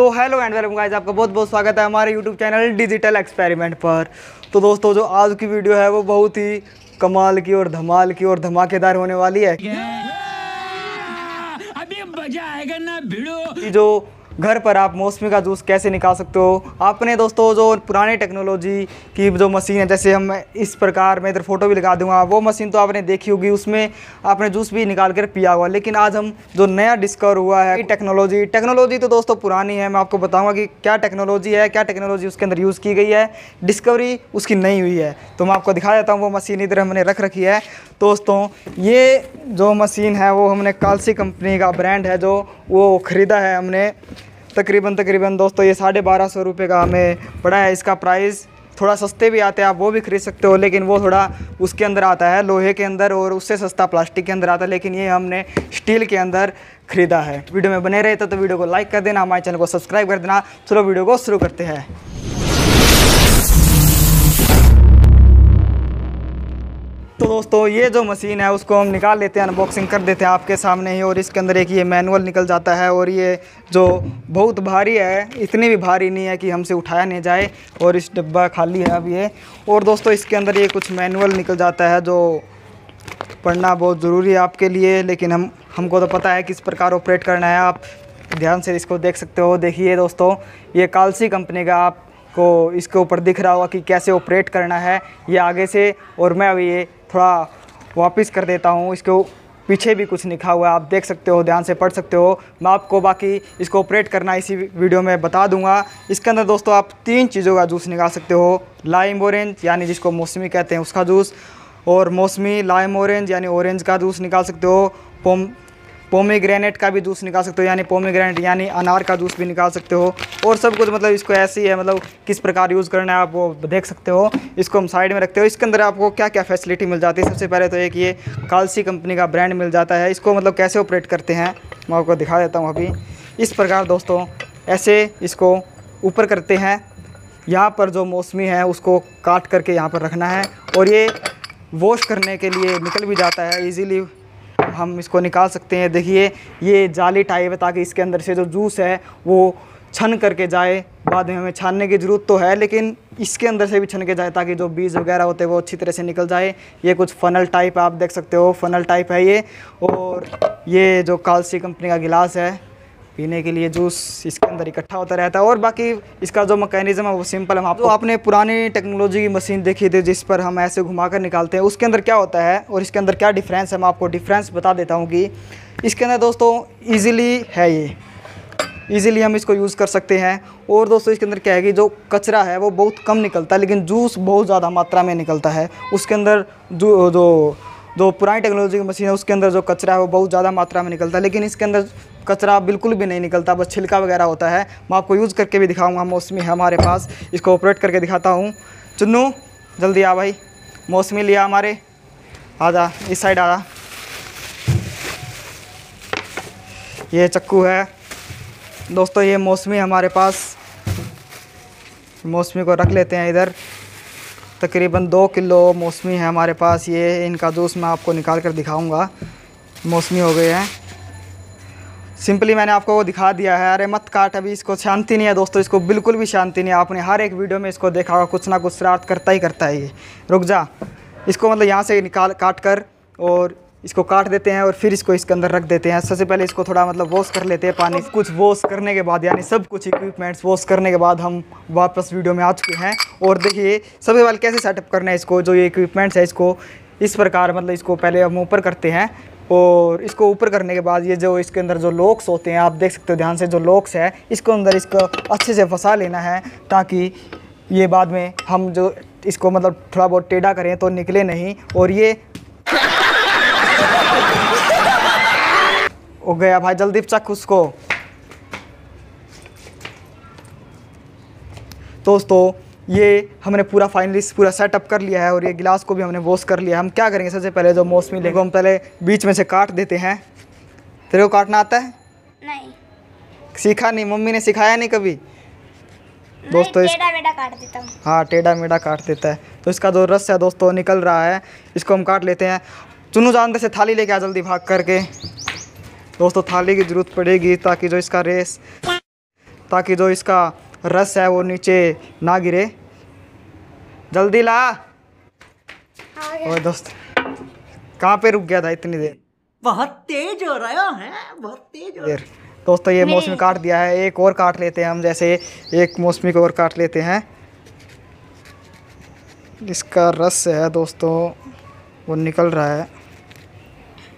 तो hello and welcome guys आपका बहुत बहुत स्वागत है हमारे यूट्यूब चैनल डिजिटल एक्सपेरिमेंट पर। तो दोस्तों जो आज की वीडियो है वो बहुत ही कमाल की और धमाल की और धमाकेदार होने वाली है। अभी मज़ा आएगा ना भिड़ो। जो घर पर आप मौसमी का जूस कैसे निकाल सकते हो? आपने दोस्तों, जो पुराने टेक्नोलॉजी की जो मशीन है, जैसे हम इस प्रकार मैं इधर फ़ोटो भी लगा दूँगा, वो मशीन तो आपने देखी होगी, उसमें आपने जूस भी निकाल कर पिया हुआ लेकिन आज हम जो नया डिस्कवर हुआ है टेक्नोलॉजी टेक्नोलॉजी तो दोस्तों पुरानी है, मैं आपको बताऊँगा कि क्या टेक्नोलॉजी है, क्या टेक्नोलॉजी उसके अंदर यूज़ की गई है। डिस्कवरी उसकी नहीं हुई है। तो मैं आपको दिखा देता हूँ, वो मशीन इधर हमने रख रखी है। दोस्तों, ये जो मशीन है, वो हमने कालसी कंपनी का ब्रांड है, जो वो ख़रीदा है हमने। तकरीबन तकरीबन दोस्तों ये साढ़े बारह सौ रुपये का हमें पड़ा है। इसका प्राइस थोड़ा सस्ते भी आते हैं आप वो भी खरीद सकते हो लेकिन वो थोड़ा उसके अंदर आता है लोहे के अंदर और उससे सस्ता प्लास्टिक के अंदर आता है लेकिन ये हमने स्टील के अंदर खरीदा है। वीडियो में बने रहे तो, तो वीडियो को लाइक कर देना हमारे चैनल को सब्सक्राइब कर देना। चलो वीडियो को शुरू करते हैं। तो दोस्तों, ये जो मशीन है, उसको हम निकाल लेते हैं अनबॉक्सिंग कर देते हैं आपके सामने ही, और इसके अंदर एक ये मैनुअल निकल जाता है, और ये जो बहुत भारी है, इतनी भी भारी नहीं है कि हमसे उठाया नहीं जाए, और इस डब्बा खाली है अब ये। और दोस्तों, इसके अंदर ये कुछ मैनुअल निकल जाता है, जो पढ़ना बहुत ज़रूरी है आपके लिए, लेकिन हम, हमको तो पता है किस प्रकार ऑपरेट करना है, आप ध्यान से इसको देख सकते हो। देखिए दोस्तों, ये कालसी कंपनी का आप को इसके ऊपर दिख रहा होगा कि कैसे ऑपरेट करना है, ये आगे से, और मैं अभी ये थोड़ा वापस कर देता हूँ। इसको पीछे भी कुछ लिखा हुआ है। आप देख सकते हो, ध्यान से पढ़ सकते हो। मैं आपको बाकी इसको ऑपरेट करना इसी वीडियो में बता दूँगा। इसके अंदर दोस्तों आप तीन चीज़ों का जूस निकाल सकते हो। लाइम ऑरेंज यानी जिसको मौसमी कहते हैं उसका जूस और मौसमी लाइम ऑरेंज यानी ऑरेंज का जूस निकाल सकते हो। पोम पोमीग्रेनेट का भी जूस निकाल सकते हो, यानी पोमीग्रेनेट यानी अनार का जूस भी निकाल सकते हो। और सब कुछ मतलब इसको ऐसे ही है मतलब किस प्रकार यूज़ करना है आप वो देख सकते हो। इसको हम साइड में रखते हो। इसके अंदर आपको क्या क्या फैसिलिटी मिल जाती है? सबसे पहले तो एक ये कालसी कंपनी का ब्रांड मिल जाता है। इसको मतलब कैसे ऑपरेट करते हैं, मैं आपको दिखा देता हूँ अभी। इस प्रकार दोस्तों, ऐसे इसको ऊपर करते हैं। यहाँ पर जो मौसमी है, उसको काट करके यहाँ पर रखना है। और ये वॉश करने के लिए निकल भी जाता है ईज़िली हम इसको निकाल सकते हैं। देखिए, ये जाली टाइप है ताकि इसके अंदर से जो जूस है, वो छन करके जाए। बाद में हमें छानने की ज़रूरत तो है, लेकिन इसके अंदर से भी छन के जाए ताकि जो बीज वगैरह होते हैं, वो अच्छी तरह से निकल जाए। ये कुछ फनल टाइप आप देख सकते हो। फनल टाइप है ये। और ये जो कालसी कंपनी का गिलास है पीने के लिए जूस इसके अंदर इकट्ठा होता रहता है। और बाकी इसका जो मैकेनिज़्म है, वो सिंपल है। आपको आपने पुरानी टेक्नोलॉजी की मशीन देखी थी, जिस पर हम ऐसे घुमा कर निकालते हैं, उसके अंदर क्या होता है और इसके अंदर क्या डिफरेंस है, मैं आपको डिफरेंस बता देता हूँ कि इसके अंदर दोस्तों ईज़िली है ये। ईज़िली हम इसको यूज़ कर सकते हैं। और दोस्तों इसके अंदर क्या है कि जो कचरा है, वो बहुत कम निकलता है, लेकिन जूस बहुत ज़्यादा मात्रा में निकलता है। उसके अंदर जो जो जो पुरानी टेक्नोलॉजी की मशीन है, उसके अंदर जो कचरा है, वो बहुत ज़्यादा मात्रा में निकलता है। लेकिन इसके अंदर कचरा बिल्कुल भी नहीं निकलता, बस छिलका वगैरह होता है। मैं आपको यूज़ करके भी दिखाऊँगा, मौसमी है हमारे पास। इसको ऑपरेट करके दिखाता हूँ। चुन्नू, जल्दी आ भाई। मौसमी लिया हमारे। आ जा इस साइड आ जा ये चक्कू है। दोस्तों, ये मौसमी हमारे पास। मौसमी को रख लेते हैं इधर। तकरीबन दो किलो मौसमी है हमारे पास। ये, इनका जूस मैं आपको निकाल कर दिखाऊँगा। मौसमी हो गए हैं। सिंपली मैंने आपको वो दिखा दिया है। अरे मत काट अभी, इसको शांति नहीं है दोस्तों, इसको बिल्कुल भी शांति नहीं है। आपने हर एक वीडियो में इसको देखा होगा, कुछ ना कुछ शरारत करता ही करता है ये। रुक जा। इसको मतलब यहाँ से निकाल, काट कर और इसको काट देते हैं और फिर इसको इसके अंदर रख देते हैं। सबसे पहले इसको थोड़ा मतलब वॉश कर लेते हैं पानी। कुछ वॉश करने के बाद, यानी सब कुछ इक्विपमेंट्स वॉश करने के बाद हम वापस वीडियो में आ चुके हैं। और देखिए, सबसे पहले कैसे सेटअप करना है इसको? जो ये इक्विपमेंट्स है इसको, इस प्रकार मतलब इसको पहले हम ऊपर करते हैं। और इसको ऊपर करने के बाद ये जो इसके अंदर जो लॉक्स होते हैं, आप देख सकते हो ध्यान से जो लॉक्स है, इसको अंदर इसको अच्छे से फंसा लेना है ताकि ये बाद में हम जो इसको मतलब थोड़ा बहुत टेढ़ा करें तो निकले नहीं और ये हो गया भाई, जल्दी चक उसको। दोस्तों ये हमने पूरा फाइनली पूरा सेटअप कर लिया है और ये गिलास को भी हमने वॉश कर लिया है। हम क्या करेंगे सबसे पहले जो मौसमी लेको हम पहले बीच में से काट देते हैं। तेरे को काटना आता है? नहीं। सीखा नहीं? मम्मी ने सिखाया नहीं कभी? दोस्तों इस टेढ़ा काट देता हूँ। हाँ टेढ़ा मेढ़ा काट देता है। तो इसका जो रस है दोस्तों निकल रहा है। इसको हम काट लेते हैं। चुनू जानते से थाली लेके आ जल्दी भाग करके। दोस्तों थाली की ज़रूरत पड़ेगी ताकि जो इसका रेस ताकि जो इसका रस है वो नीचे ना गिरे। जल्दी ला। और दोस्त कहाँ पे रुक गया था इतनी देर? बहुत तेज हो रहा है बहुत तेज हो देर। दोस्तों ये मौसमी काट दिया है एक और काट लेते हैं हम जैसे एक मौसमी को और काट लेते हैं। इसका रस है दोस्तों वो निकल रहा है।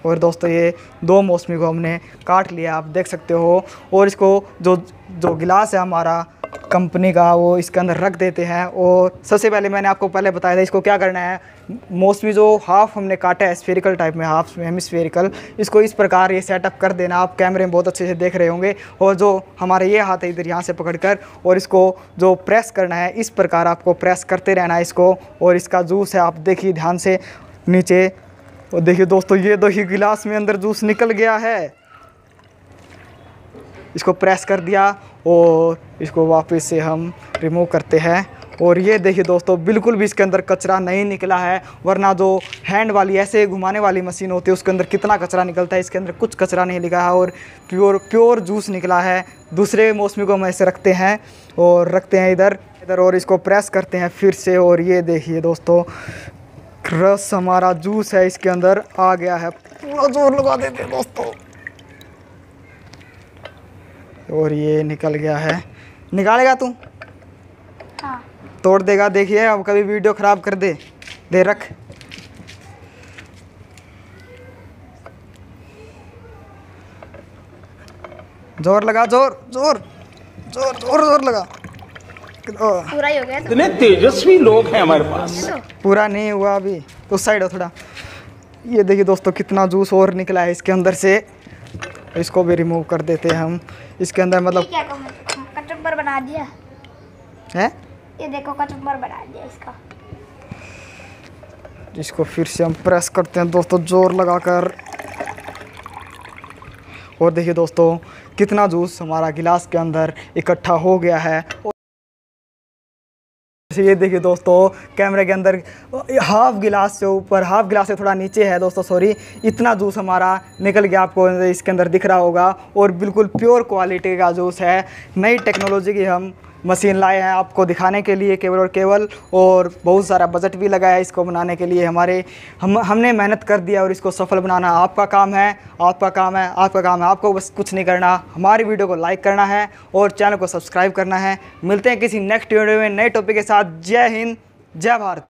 और दोस्तों ये दो मौसमी को हमने काट लिया आप देख सकते हो। और इसको जो जो गिलास है हमारा कंपनी का वो इसके अंदर रख देते हैं और सबसे पहले मैंने आपको पहले बताया था इसको क्या करना है। मोस्टली जो हाफ़ हमने काटा है स्फेरिकल टाइप में, हाफ़ हेमिस्फेरिकल इसको इस प्रकार ये सेटअप कर देना। आप कैमरे में बहुत अच्छे से देख रहे होंगे और जो हमारे ये हाथ है इधर यहाँ से पकड़कर और इसको जो प्रेस करना है, इस प्रकार आपको प्रेस करते रहना है इसको और इसका जूस है, आप देखिए ध्यान से नीचे। और देखिए दोस्तों, ये देखिए गिलास में अंदर जूस निकल गया है। इसको प्रेस कर दिया और इसको वापस से हम रिमूव करते हैं। और ये देखिए दोस्तों, बिल्कुल भी इसके अंदर कचरा नहीं निकला है, वरना जो हैंड वाली, ऐसे घुमाने वाली मशीन होती है, उसके अंदर कितना कचरा निकलता है, इसके अंदर कुछ कचरा नहीं निकला है और प्योर प्योर जूस निकला है। दूसरे मौसमी को हम ऐसे रखते हैं और रखते हैं इधर इधर और इसको प्रेस करते हैं फिर से और ये देखिए दोस्तों रस हमारा जूस है इसके अंदर आ गया है। पूरा ज़ोर लगा देते दोस्तों। और ये निकल गया है। निकालेगा तू? हाँ। तोड़ देगा देखिए अब कभी वीडियो ख़राब कर दे। दे रख। ज़ोर लगा ज़ोर ज़ोर ज़ोर ज़ोर ज़ोर लगा। पूरा ही हो गया तो। इतने तेजस्वी लोग हैं हमारे पास। पूरा नहीं हुआ अभी तो साइड हो थोड़ा। ये देखिए दोस्तों कितना जूस और निकला है इसके अंदर से। इसको भी रिमूव कर देते हैं हम। इसके अंदर मतलब क्या कचुम्बर बना दिया? है? ये देखो कचुम्बर बना दिया इसका। इसको फिर से हम प्रेस करते हैं दोस्तों ज़ोर लगाकर। और देखिए दोस्तों कितना जूस हमारा गिलास के अंदर इकट्ठा हो गया है। ये देखिए दोस्तों, कैमरे के अंदर, हाफ़ गिलास से ऊपर, हाफ़ गिलास से थोड़ा नीचे है दोस्तों सॉरी इतना जूस हमारा निकल गया आपको, इसके अंदर दिख रहा होगा, और बिल्कुल प्योर क्वालिटी का जूस है। नई टेक्नोलॉजी की हम मशीन लाए हैं आपको दिखाने के लिए केवल और केवल, और बहुत सारा बजट भी लगाया है इसको बनाने के लिए हमारे। हम, हमने मेहनत कर दिया और इसको सफल बनाना आपका काम है, आपका काम है, आपका काम है। आपको बस कुछ नहीं करना। हमारी वीडियो को लाइक करना है और चैनल को सब्सक्राइब करना है। मिलते हैं किसी नेक्स्ट वीडियो में नए टॉपिक के साथ। जय हिंद, जय भारत।